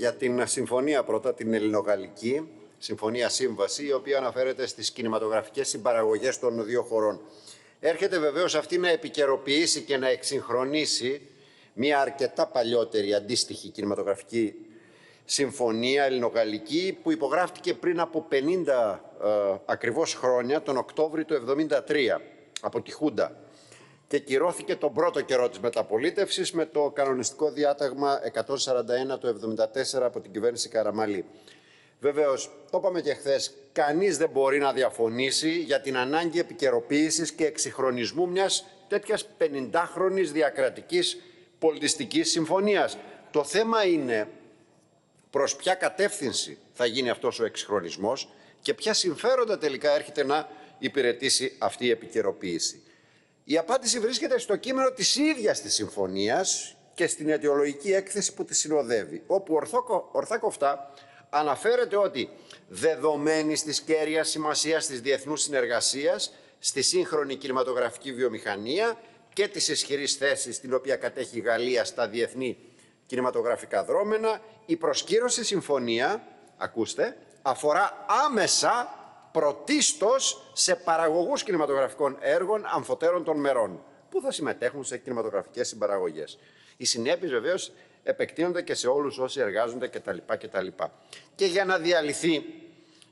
για την συμφωνία πρώτα, την ελληνογαλλική, συμφωνία σύμβαση, η οποία αναφέρεται στις κινηματογραφικές συμπαραγωγές των δύο χωρών. Έρχεται βεβαίως αυτή να επικαιροποιήσει και να εξυγχρονίσει μια αρκετά παλιότερη αντίστοιχη κινηματογραφική συμφωνία ελληνογαλλική που υπογράφτηκε πριν από 50 ε, ακριβώς χρόνια, τον Οκτώβριο του 1973, από τη Χούντα και κυρώθηκε τον πρώτο καιρό της μεταπολίτευσης με το κανονιστικό διάταγμα 141 του 1974 από την κυβέρνηση Καραμαλή. Βεβαίως, το είπαμε και χθες, κανείς δεν μπορεί να διαφωνήσει για την ανάγκη επικαιροποίησης και εξυγχρονισμού μιας τέτοιας 50χρονης διακρατικής πολιτιστικής συμφωνίας. Το θέμα είναι προς ποια κατεύθυνση θα γίνει αυτός ο εξυγχρονισμός και ποια συμφέροντα τελικά έρχεται να υπηρετήσει αυτή η επικαιροποίηση. Η απάντηση βρίσκεται στο κείμενο της ίδιας της συμφωνίας και στην αιτιολογική έκθεση που τη συνοδεύει, όπου ορθά κοφτά αναφέρεται ότι δεδομένη της κέρια σημασίας της διεθνούς συνεργασίας στη σύγχρονη κινηματογραφική βιομηχανία και της ισχυρής θέσης την οποία κατέχει η Γαλλία στα διεθνή κινηματογραφικά δρόμενα, η προσκύρωση συμφωνία, ακούστε, αφορά άμεσα πρωτίστως σε παραγωγούς κινηματογραφικών έργων αμφωτέρων των μερών που θα συμμετέχουν σε κινηματογραφικές συμπαραγωγές. Οι συνέπειες βεβαίως επεκτείνονται και σε όλους όσοι εργάζονται κτλ. κτλ. Και για να διαλυθεί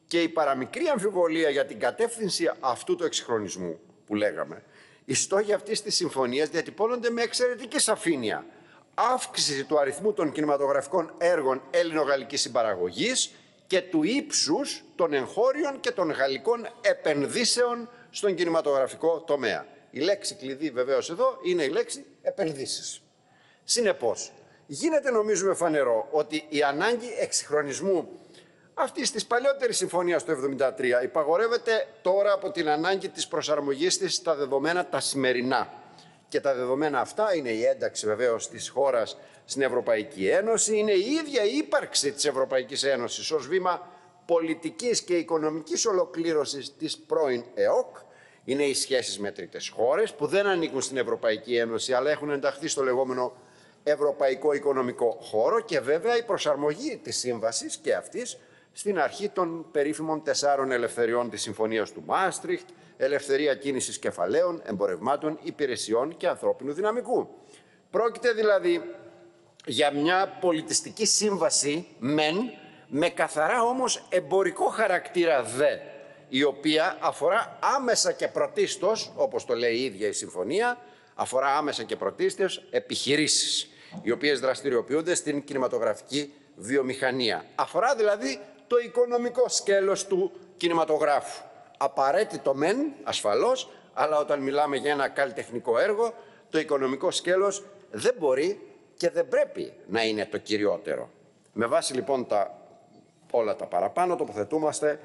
και η παραμικρή αμφιβολία για την κατεύθυνση αυτού του εξυγχρονισμού που λέγαμε, οι στόχοι αυτής της συμφωνίας διατυπώνονται με εξαιρετική σαφήνεια. Αύξηση του αριθμού των κινηματογραφικών έργων ελληνογαλλικής συμπαραγωγής και του ύψους των εγχώριων και των γαλλικών επενδύσεων στον κινηματογραφικό τομέα. Η λέξη κλειδί βεβαίως εδώ είναι η λέξη επενδύσεις. Συνεπώς, γίνεται νομίζουμε φανερό ότι η ανάγκη εξυγχρονισμού αυτής της παλιότερη συμφωνίας του 1973 υπαγορεύεται τώρα από την ανάγκη της προσαρμογής της στα δεδομένα τα σημερινά. Και τα δεδομένα αυτά είναι η ένταξη βεβαίως της χώρας στην Ευρωπαϊκή Ένωση, είναι η ίδια η ύπαρξη της Ευρωπαϊκής Ένωσης ως βήμα πολιτικής και οικονομικής ολοκλήρωσης της πρώην ΕΟΚ, είναι οι σχέσεις με τρίτες χώρες που δεν ανήκουν στην Ευρωπαϊκή Ένωση αλλά έχουν ενταχθεί στο λεγόμενο Ευρωπαϊκό Οικονομικό Χώρο. Και βέβαια η προσαρμογή της σύμβασης και αυτής στην αρχή των περίφημων τεσσάρων ελευθεριών της Συμφωνίας του Μάστριχτ, ελευθερία κίνησης κεφαλαίων, εμπορευμάτων, υπηρεσιών και ανθρώπινου δυναμικού. Πρόκειται δηλαδή για μια πολιτιστική σύμβαση μεν, με καθαρά όμως εμπορικό χαρακτήρα δε, η οποία αφορά άμεσα και πρωτίστως, όπως το λέει η ίδια η συμφωνία, αφορά άμεσα και πρωτίστως επιχειρήσεις, οι οποίες δραστηριοποιούνται στην κινηματογραφική βιομηχανία. Αφορά δηλαδή το οικονομικό σκέλος του κινηματογράφου. Απαραίτητο μεν, ασφαλώς, αλλά όταν μιλάμε για ένα καλλιτεχνικό έργο, το οικονομικό σκέλος δεν μπορεί και δεν πρέπει να είναι το κυριότερο. Με βάση λοιπόν τα, όλα τα παραπάνω τοποθετούμαστε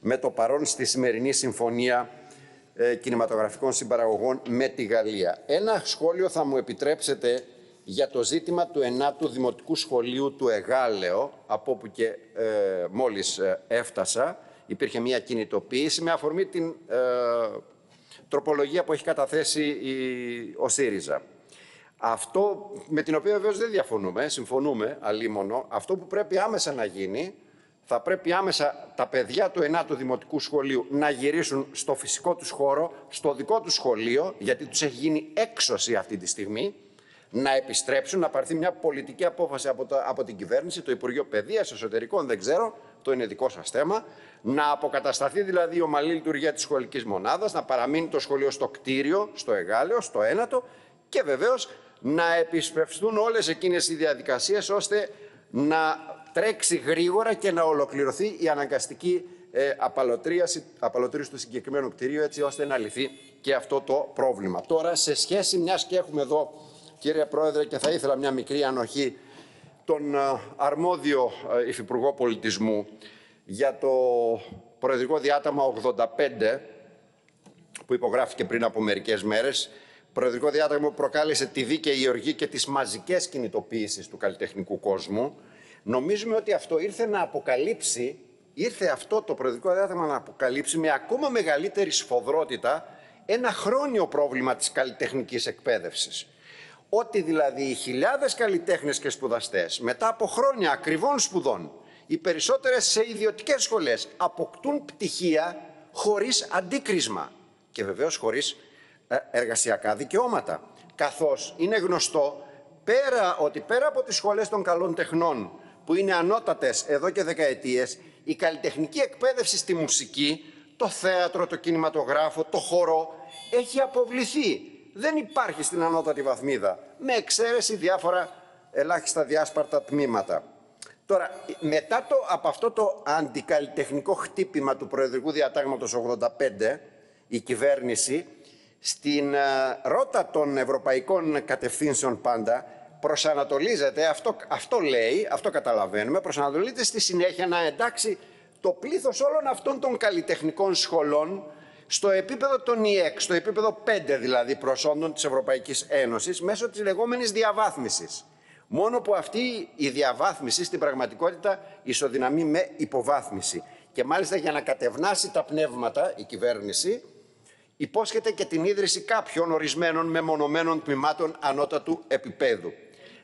με το παρόν στη σημερινή συμφωνία ε, κινηματογραφικών συμπαραγωγών με τη Γαλλία. Ένα σχόλιο θα μου επιτρέψετε για το ζήτημα του ενάτου Δημοτικού Σχολείου του Εγάλεο, από όπου και ε, μόλις ε, έφτασα, υπήρχε μια κινητοποίηση με αφορμή την ε, τροπολογία που έχει καταθέσει η, ο ΣΥΡΙΖΑ. Αυτό με την οποία βεβαίως δεν διαφωνούμε, συμφωνούμε αλίμονο, αυτό που πρέπει άμεσα να γίνει, θα πρέπει άμεσα τα παιδιά του 9ου Δημοτικού Σχολείου να γυρίσουν στο φυσικό τους χώρο, στο δικό τους σχολείο, γιατί τους έχει γίνει έξωση αυτή τη στιγμή, να επιστρέψουν, να πάρθει μια πολιτική απόφαση από, το, από την κυβέρνηση, το Υπουργείο Παιδείας, Εσωτερικών, δεν ξέρω, το είναι δικό σας θέμα, να αποκατασταθεί δηλαδή η ομαλή λειτουργία της σχολικής μονάδας, να παραμείνει το σχολείο στο κτίριο, στο Εγάλεο, στο ένατο και βεβαίως να επισπευστούν όλες εκείνες οι διαδικασίες ώστε να τρέξει γρήγορα και να ολοκληρωθεί η αναγκαστική ε, απαλωτρίωση του συγκεκριμένου κτηρίου έτσι ώστε να λυθεί και αυτό το πρόβλημα. Τώρα σε σχέση μιας και έχουμε εδώ κύριε Πρόεδρε και θα ήθελα μια μικρή ανοχή τον ε, αρμόδιο ε, Υφυπουργό Πολιτισμού για το Προεδρικό Διάταμα 85 που υπογράφηκε πριν από μερικές μέρες προεδρικό διάταγμα που προκάλεσε τη δίκαιη οργή και τις μαζικές κινητοποίησεις του καλλιτεχνικού κόσμου, νομίζουμε ότι αυτό ήρθε να αποκαλύψει, ήρθε αυτό το προεδρικό διάταγμα να αποκαλύψει με ακόμα μεγαλύτερη σφοδρότητα ένα χρόνιο πρόβλημα της καλλιτεχνικής εκπαίδευσης. Ότι δηλαδή οι χιλιάδες καλλιτέχνες και σπουδαστές μετά από χρόνια ακριβών σπουδών, οι περισσότερες σε ιδιωτικές σχολές αποκτούν πτυχία χωρίς αντίκρισμα και βεβαίως χωρίς ε, εργασιακά δικαιώματα. Καθώς είναι γνωστό πέρα, ότι πέρα από τις σχολές των καλών τεχνών που είναι ανώτατες εδώ και δεκαετίες, η καλλιτεχνική εκπαίδευση στη μουσική, το θέατρο, το κινηματογράφο, το χώρο έχει αποβληθεί. Δεν υπάρχει στην ανώτατη βαθμίδα, με εξαίρεση διάφορα ελάχιστα διάσπαρτα τμήματα. Τώρα, μετά το, από αυτό το αντικαλλιτεχνικό χτύπημα του Προεδρικού Διατάγματος 85, η κυβέρνηση, στην uh, ρότα των ευρωπαϊκών κατευθύνσεων πάντα, προσανατολίζεται, αυτό, αυτό λέει, αυτό καταλαβαίνουμε, προσανατολίζεται στη συνέχεια να εντάξει το πλήθος όλων αυτών των καλλιτεχνικών σχολών στο επίπεδο των ΙΕΚ, στο επίπεδο 5 δηλαδή προσόντων της Ευρωπαϊκής Ένωσης, μέσω της λεγόμενης διαβάθμισης. Μόνο που αυτή η διαβάθμιση στην πραγματικότητα ισοδυναμεί με υποβάθμιση. Και μάλιστα για να κατευνάσει τα πνεύματα η κυβέρνηση, υπόσχεται και την ίδρυση κάποιων ορισμένων μεμονωμένων τμήματων ανώτατου επίπεδου.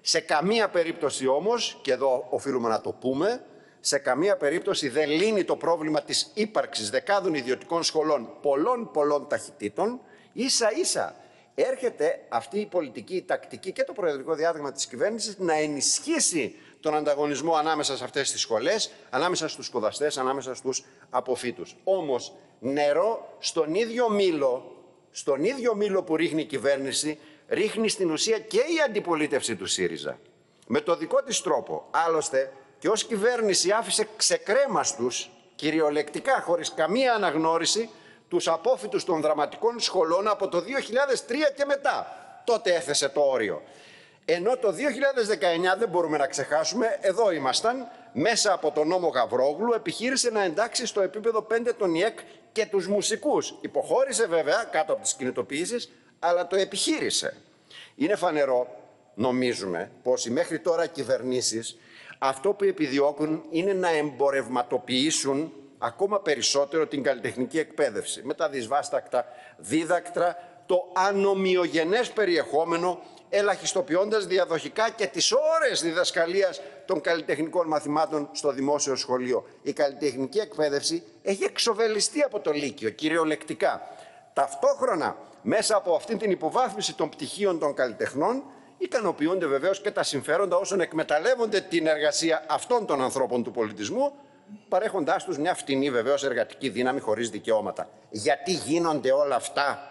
Σε καμία περίπτωση όμως, και εδώ οφείλουμε να το πούμε, σε καμία περίπτωση δεν λύνει το πρόβλημα της ύπαρξης δεκάδων ιδιωτικών σχολών πολλών πολλών ταχυτήτων, ίσα ίσα έρχεται αυτή η πολιτική, η τακτική και το προεδρικό διάδρυμα της κυβέρνησης να ενισχύσει τον ανταγωνισμό ανάμεσα σε αυτές τις σχολές, ανάμεσα στους σπουδαστές, ανάμεσα στους αποφύτους. Όμως νερό στον ίδιο μήλο, στον ίδιο μήλο που ρίχνει η κυβέρνηση, ρίχνει στην ουσία και η αντιπολίτευση του ΣΥΡΙΖΑ. Με το δικό της τρόπο. Άλλωστε, και ως κυβέρνηση άφησε ξεκρέμαστους, κυριολεκτικά, χωρίς καμία αναγνώριση, τους απόφοιτους των δραματικών σχολών από το 2003 και μετά. Τότε έθεσε το όριο. Ενώ το 2019 δεν μπορούμε να ξεχάσουμε, εδώ ήμασταν, μέσα από τον νόμο Γαβρόγλου επιχείρησε να εντάξει στο επίπεδο 5 των ΙΕΚ και τους μουσικούς. Υποχώρησε βέβαια κάτω από τις κινητοποιήσεις, αλλά το επιχείρησε. Είναι φανερό, νομίζουμε, πως οι μέχρι τώρα κυβερνήσεις αυτό που επιδιώκουν είναι να εμπορευματοποιήσουν ακόμα περισσότερο την καλλιτεχνική εκπαίδευση με τα δυσβάστακτα δίδακτρα, το ανομοιογενές περιεχόμενο, ελαχιστοποιώντας διαδοχικά και τις ώρες διδασκαλίας των καλλιτεχνικών μαθημάτων στο δημόσιο σχολείο. Η καλλιτεχνική εκπαίδευση έχει εξοβελιστεί από το Λύκειο, κυριολεκτικά. Ταυτόχρονα, μέσα από αυτή την υποβάθμιση των πτυχίων των καλλιτεχνών, ικανοποιούνται βεβαίως και τα συμφέροντα όσων εκμεταλλεύονται την εργασία αυτών των ανθρώπων του πολιτισμού, παρέχοντάς τους μια φτηνή βεβαίως εργατική δύναμη χωρίς δικαιώματα. Γιατί γίνονται όλα αυτά;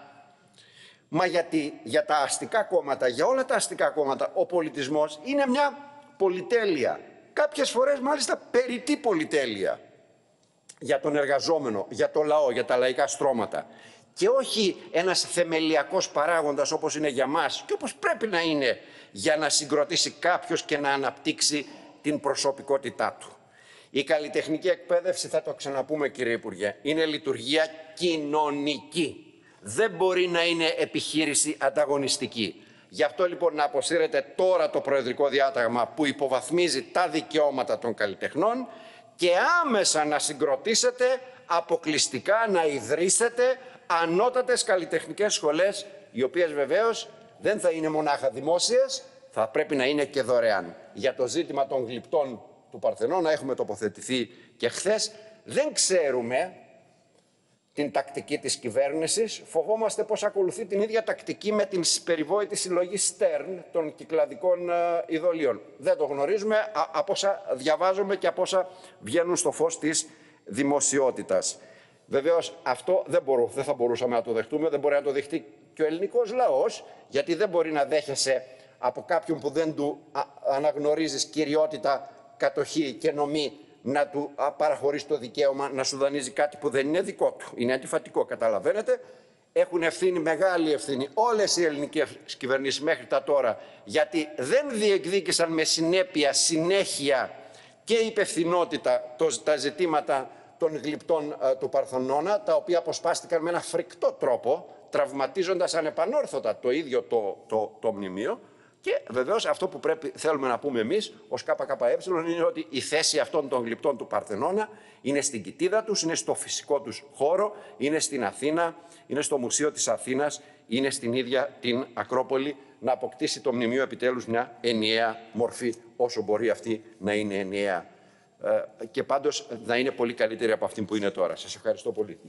Μα γιατί για τα αστικά κόμματα, για όλα τα αστικά κόμματα, ο πολιτισμός είναι μια πολυτέλεια. Κάποιες φορές μάλιστα περιττή πολυτέλεια για τον εργαζόμενο, για το λαό, για τα λαϊκά στρώματα και όχι ένας θεμελιακός παράγοντας όπως είναι για μας και όπως πρέπει να είναι για να συγκροτήσει κάποιος και να αναπτύξει την προσωπικότητά του. Η καλλιτεχνική εκπαίδευση, θα το ξαναπούμε κύριε Υπουργέ, είναι λειτουργία κοινωνική. Δεν μπορεί να είναι επιχείρηση ανταγωνιστική. Γι' αυτό λοιπόν να αποσύρετε τώρα το προεδρικό διάταγμα που υποβαθμίζει τα δικαιώματα των καλλιτεχνών και άμεσα να συγκροτήσετε αποκλειστικά να ιδρύσετε ανώτατες καλλιτεχνικές σχολές, οι οποίες βεβαίως δεν θα είναι μονάχα δημόσιες, θα πρέπει να είναι και δωρεάν. Για το ζήτημα των γλυπτών του Παρθενώνα έχουμε τοποθετηθεί και χθες. Δεν ξέρουμε την τακτική της κυβέρνησης. Φοβόμαστε πως ακολουθεί την ίδια τακτική με την περιβόητη συλλογή Στέρν των κυκλαδικών ε, ειδωλίων. Δεν το γνωρίζουμε από όσα διαβάζουμε και από όσα βγαίνουν στο φως της δημοσιότητας. Βεβαίως αυτό δεν, μπορώ, δεν θα μπορούσαμε να το δεχτούμε, δεν μπορεί να το δεχτεί και ο ελληνικός λαός, γιατί δεν μπορεί να δέχεσαι από κάποιον που δεν του αναγνωρίζεις κυριότητα, κατοχή και νομή να του παραχωρήσει το δικαίωμα να σου δανείζει κάτι που δεν είναι δικό του. Είναι αντιφατικό, καταλαβαίνετε. Έχουν ευθύνη, μεγάλη ευθύνη, όλες οι ελληνικές κυβερνήσεις μέχρι τα τώρα, γιατί δεν διεκδίκησαν με συνέπεια, συνέχεια και υπευθυνότητα τα ζητήματα των γλυπτών ε, του Παρθενώνα, τα οποία αποσπάστηκαν με ένα φρικτό τρόπο, τραυματίζοντας ανεπανόρθωτα το ίδιο το, το, το μνημείο, Και βεβαίως αυτό που πρέπει, θέλουμε να πούμε εμείς ως ΚΚΕ είναι ότι η θέση αυτών των γλυπτών του Παρθενώνα είναι στην κοιτίδα τους, είναι στο φυσικό τους χώρο, είναι στην Αθήνα, είναι στο Μουσείο της Αθήνας, είναι στην ίδια την Ακρόπολη να αποκτήσει το μνημείο επιτέλους μια ενιαία μορφή όσο μπορεί αυτή να είναι ενιαία. ε, και πάντως να είναι πολύ καλύτερη από αυτή που είναι τώρα. Σας ευχαριστώ πολύ.